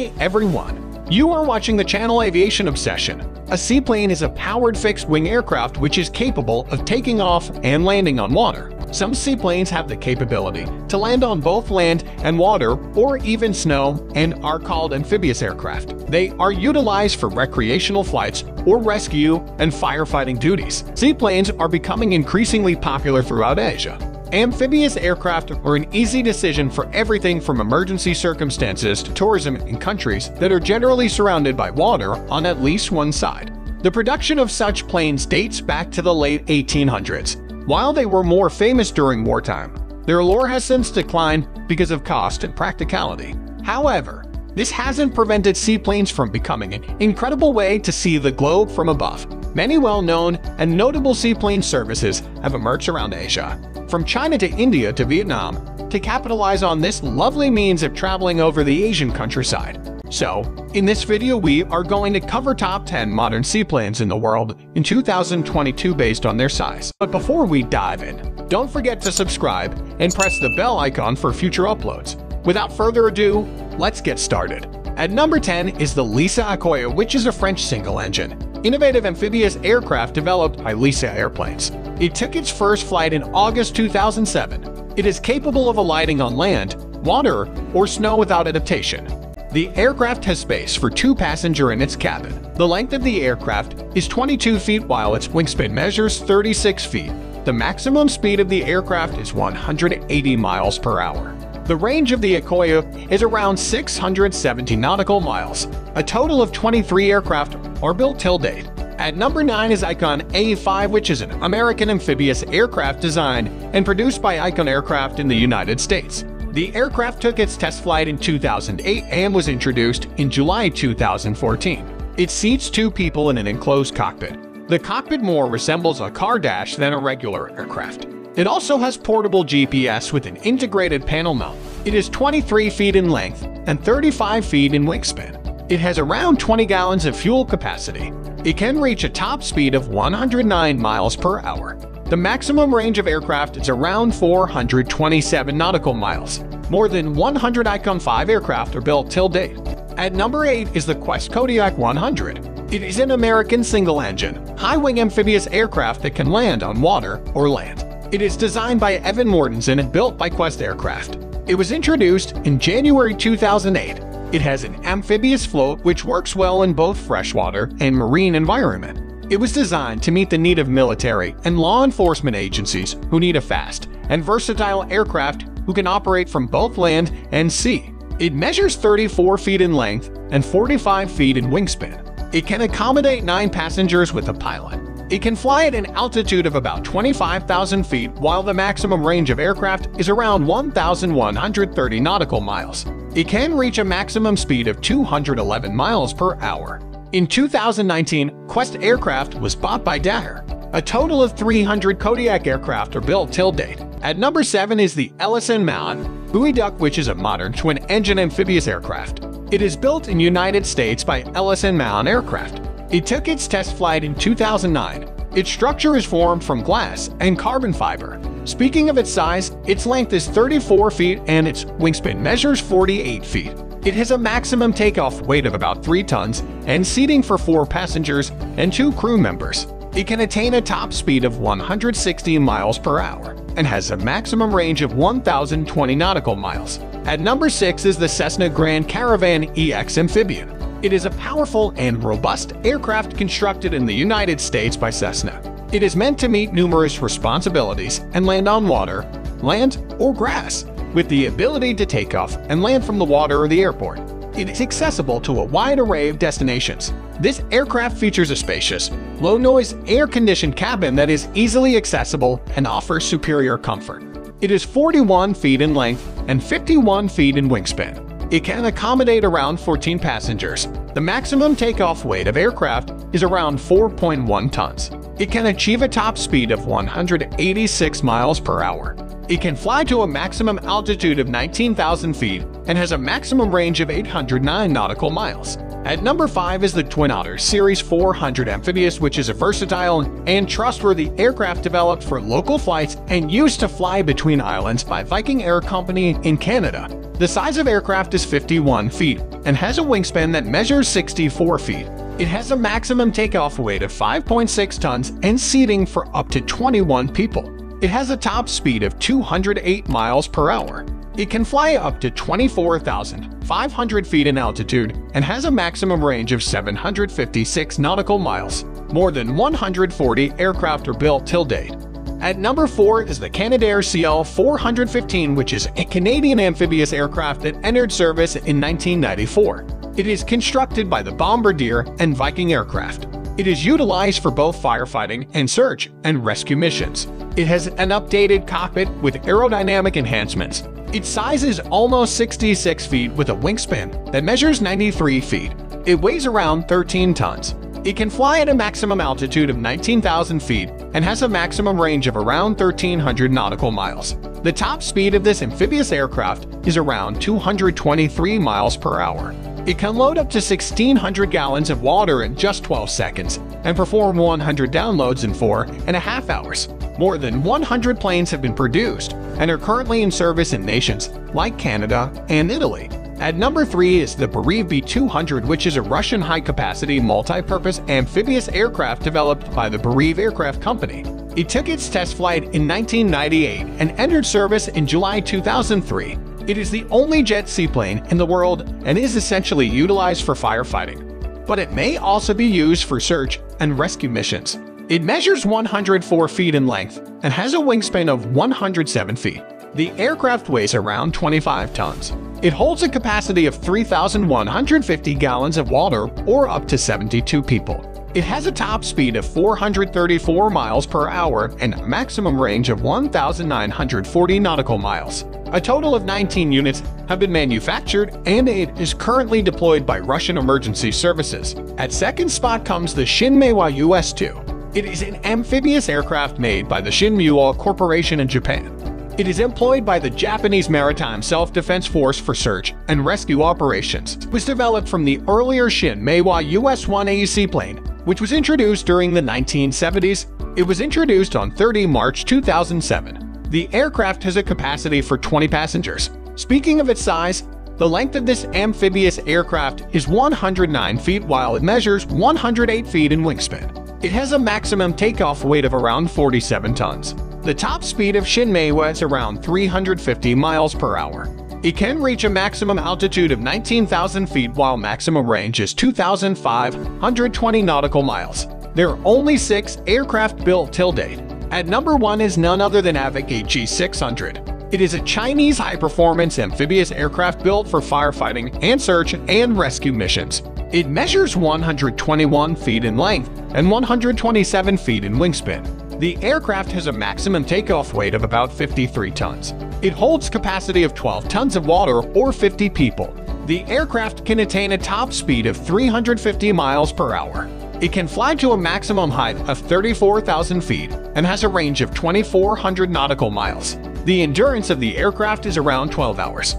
Hey everyone! You are watching the channel Aviation Obsession. A seaplane is a powered fixed-wing aircraft which is capable of taking off and landing on water. Some seaplanes have the capability to land on both land and water or even snow and are called amphibious aircraft. They are utilized for recreational flights or rescue and firefighting duties. Seaplanes are becoming increasingly popular throughout Asia. Amphibious aircraft are an easy decision for everything from emergency circumstances to tourism in countries that are generally surrounded by water on at least one side. The production of such planes dates back to the late 1800s. While they were more famous during wartime, their allure has since declined because of cost and practicality. However, this hasn't prevented seaplanes from becoming an incredible way to see the globe from above. Many well-known and notable seaplane services have emerged around Asia, from China to India to Vietnam, to capitalize on this lovely means of traveling over the Asian countryside. So, in this video we are going to cover top 10 modern seaplanes in the world in 2022 based on their size. But before we dive in, don't forget to subscribe and press the bell icon for future uploads. Without further ado, let's get started. At number 10 is the Lisa Akoya, which is a French single-engine, innovative amphibious aircraft developed by Lisa Airplanes. It took its first flight in August 2007. It is capable of alighting on land, water, or snow without adaptation. The aircraft has space for two passengers in its cabin. The length of the aircraft is 22 feet while its wingspan measures 36 feet. The maximum speed of the aircraft is 180 miles per hour. The range of the Akoya is around 670 nautical miles. A total of 23 aircraft are built till date. At number 9 is Icon A5, which is an American amphibious aircraft designed and produced by Icon Aircraft in the United States. The aircraft took its test flight in 2008 and was introduced in July 2014. It seats two people in an enclosed cockpit. The cockpit more resembles a car dash than a regular aircraft. It also has portable GPS with an integrated panel mount. It is 23 feet in length and 35 feet in wingspan. It has around 20 gallons of fuel capacity. It can reach a top speed of 109 miles per hour. The maximum range of aircraft is around 427 nautical miles. More than 100 Icon 5 aircraft are built till date. At number 8 is the Quest Kodiak 100. It is an American single-engine, high-wing amphibious aircraft that can land on water or land. It is designed by Evan Mortensen and built by Quest Aircraft. It was introduced in January 2008 it has an amphibious float which works well in both freshwater and marine environment. It was designed to meet the need of military and law enforcement agencies who need a fast and versatile aircraft who can operate from both land and sea. It measures 34 feet in length and 45 feet in wingspan. It can accommodate 9 passengers with a pilot. It can fly at an altitude of about 25,000 feet while the maximum range of aircraft is around 1,130 nautical miles. It can reach a maximum speed of 211 miles per hour. In 2019, Quest Aircraft was bought by Daher. A total of 300 Kodiak aircraft are built till date. At number 7 is the Ellison Mahon Gweduck which is a modern twin-engine amphibious aircraft. It is built in United States by Ellison Mahon Aircraft. It took its test flight in 2009. Its structure is formed from glass and carbon fiber. Speaking of its size, its length is 34 feet and its wingspan measures 48 feet. It has a maximum takeoff weight of about 3 tons and seating for 4 passengers and 2 crew members. It can attain a top speed of 160 miles per hour and has a maximum range of 1,020 nautical miles. At number 6 is the Cessna Grand Caravan EX Amphibian. It is a powerful and robust aircraft constructed in the United States by Cessna. It is meant to meet numerous responsibilities and land on water, land, or grass, with the ability to take off and land from the water or the airport. It is accessible to a wide array of destinations. This aircraft features a spacious, low-noise, air-conditioned cabin that is easily accessible and offers superior comfort. It is 41 feet in length and 51 feet in wingspan. It can accommodate around 14 passengers. The maximum takeoff weight of aircraft is around 4.1 tons. It can achieve a top speed of 186 miles per hour. It can fly to a maximum altitude of 19,000 feet and has a maximum range of 809 nautical miles. At number 5 is the Twin Otter Series 400 Amphibious, which is a versatile and trustworthy aircraft developed for local flights and used to fly between islands by Viking Air Company in Canada. The size of aircraft is 51 feet and has a wingspan that measures 64 feet. It has a maximum takeoff weight of 5.6 tons and seating for up to 21 people. It has a top speed of 208 miles per hour. It can fly up to 24,500 feet in altitude and has a maximum range of 756 nautical miles. More than 140 aircraft are built till date. At number 4 is the Canadair CL-415 which is a Canadian amphibious aircraft that entered service in 1994. It is constructed by the Bombardier and Viking aircraft. It is utilized for both firefighting and search and rescue missions. It has an updated cockpit with aerodynamic enhancements, its size is almost 66 feet with a wingspan that measures 93 feet. It weighs around 13 tons. It can fly at a maximum altitude of 19,000 feet and has a maximum range of around 1,300 nautical miles. The top speed of this amphibious aircraft is around 223 miles per hour. It can load up to 1,600 gallons of water in just 12 seconds and perform 100 downloads in four and a half hours. More than 100 planes have been produced and are currently in service in nations like Canada and Italy. At number 3 is the Beriev Be-200 which is a Russian high-capacity multi-purpose amphibious aircraft developed by the Beriv Aircraft Company. It took its test flight in 1998 and entered service in July 2003. It is the only jet seaplane in the world and is essentially utilized for firefighting, but it may also be used for search and rescue missions. It measures 104 feet in length and has a wingspan of 107 feet. The aircraft weighs around 25 tons. It holds a capacity of 3,150 gallons of water or up to 72 people. It has a top speed of 434 miles per hour and a maximum range of 1,940 nautical miles. A total of 19 units have been manufactured and it is currently deployed by Russian emergency services. At second spot comes the ShinMaywa US-2. It is an amphibious aircraft made by the ShinMaywa Corporation in Japan. It is employed by the Japanese Maritime Self-Defense Force for search and rescue operations. It was developed from the earlier ShinMaywa US-1A seaplane, which was introduced during the 1970s. It was introduced on 30 March 2007. The aircraft has a capacity for 20 passengers. Speaking of its size, the length of this amphibious aircraft is 109 feet while it measures 108 feet in wingspan. It has a maximum takeoff weight of around 47 tons. The top speed of ShinMaywa is around 350 miles per hour. It can reach a maximum altitude of 19,000 feet while maximum range is 2,520 nautical miles. There are only six aircraft built till date. At number one is none other than AVIC AG600. It is a Chinese high-performance amphibious aircraft built for firefighting and search and rescue missions. It measures 121 feet in length and 127 feet in wingspan. The aircraft has a maximum takeoff weight of about 53 tons. It holds capacity of 12 tons of water or 50 people. The aircraft can attain a top speed of 350 miles per hour. It can fly to a maximum height of 34,000 feet and has a range of 2,400 nautical miles. The endurance of the aircraft is around 12 hours.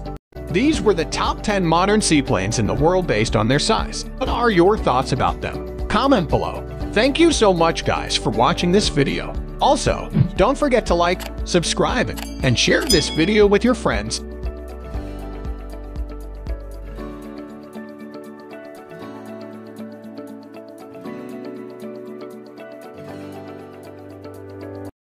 These were the top 10 modern seaplanes in the world based on their size. What are your thoughts about them? Comment below. Thank you so much guys for watching this video. Also, don't forget to like, subscribe, and share this video with your friends